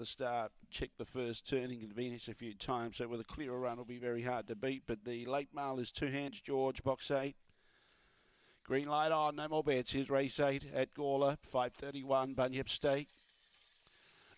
the start. Checked the first turning Venus a few times, so with a clearer run, it'll be very hard to beat. But the late mile is two hands, George, box eight. Green light on, no more bets. Here's race eight at Gawler, 531, Bunyip Stake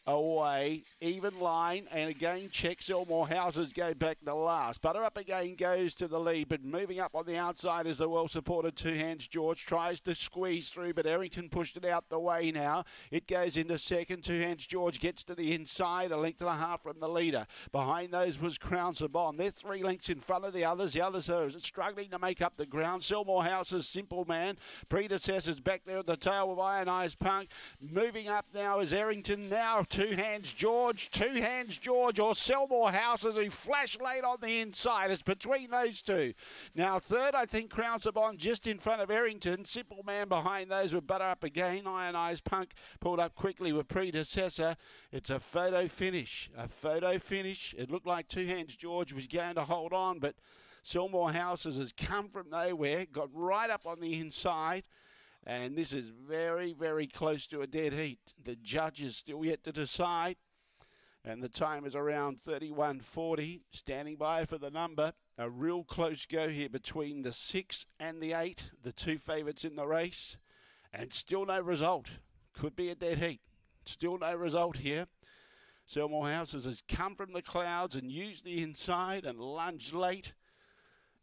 away, even line, and again checks Elmore Houses go back the last. Butter up again goes to the lead, but moving up on the outside is the well supported two hands. George tries to squeeze through, but Errington pushed it out the way now. It goes into second. Two hands. George gets to the inside, a length and a half from the leader. Behind those was Crown Sabon. They're three lengths in front of the others. The others are struggling to make up the ground. Selmore Houses, Simple Man, predecessors back there at the tail of Ionized Punk. Moving up now is Errington. Now two hands George, two hands George, or Selmore Houses who flash late on the inside. It's between those two. Now, third, I think Crown Sabon just in front of Errington. Simple Man behind those with Butter Up again. Ionized Punk pulled up quickly with predecessor. It's a photo finish. A photo finish. It looked like two hands George was going to hold on, but Selmore Houses has come from nowhere, got right up on the inside. And this is very, very close to a dead heat. The judges still yet to decide. And the time is around 31.40. Standing by for the number. A real close go here between the six and the eight, the two favourites in the race. And still no result. Could be a dead heat. Still no result here. Selmore Houses has come from the clouds and used the inside and lunged late.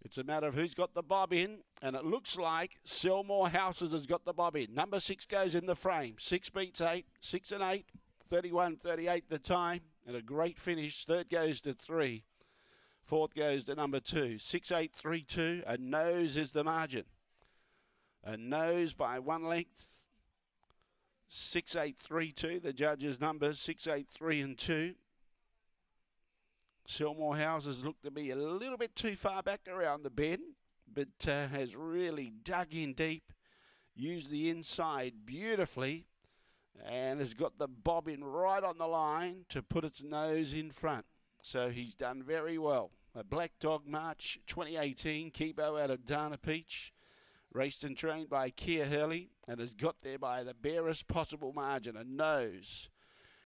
It's a matter of who's got the bob in, and it looks like Selmore Houses has got the bob in. Number six goes in the frame. Six beats eight, six and eight, 31 38 the time, and a great finish. Third goes to three. Fourth goes to number two. Six, eight, three, two. A nose is the margin. A nose by one length. Six, eight, three, two. The judges' numbers six, eight, three, and two. Selmore Houses look to be a little bit too far back around the bend, but uh, has really dug in deep, used the inside beautifully, and has got the bobbin right on the line to put its nose in front. So he's done very well. A Black Dog March 2018, Kibo out of Dana Peach, raced and trained by Kia Hurley, and has got there by the barest possible margin, a nose.